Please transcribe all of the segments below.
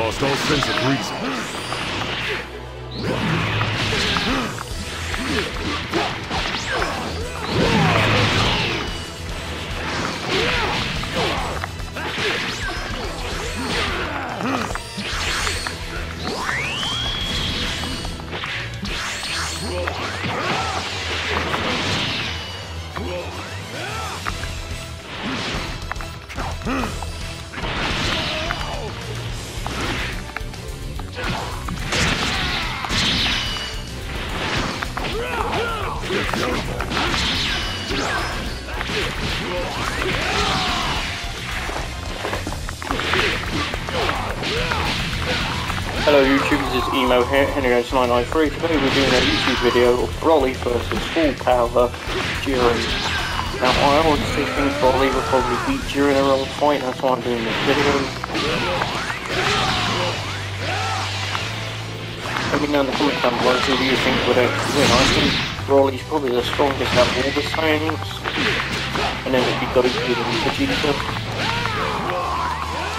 lost all sense of reason. Hello YouTube, this is Emo here, HenryX993. Today we're doing a YouTube video of Broly versus Full Power Jiren. Now I honestly think Broly will probably beat Jiren in a real fight, that's why I'm doing this video. Let me know in the comments down below who you think would win. I think Broly's probably the strongest out of all the Saiyans. And then it'd be Goku and Vegeta.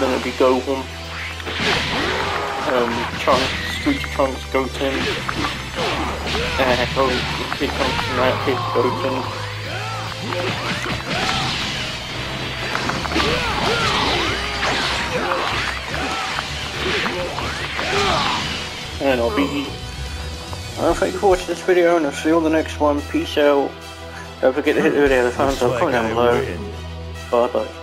Then it'd be Gohan um, Trunks, Street Trunks, Goten, uh, oh, Kid Trunks and that Kid Goten. And I'll be... Uh, thank you for watching this video and I'll see you on the next one. Peace out. Don't forget to hit the video, the thumbs up, comment down below. Bye bye.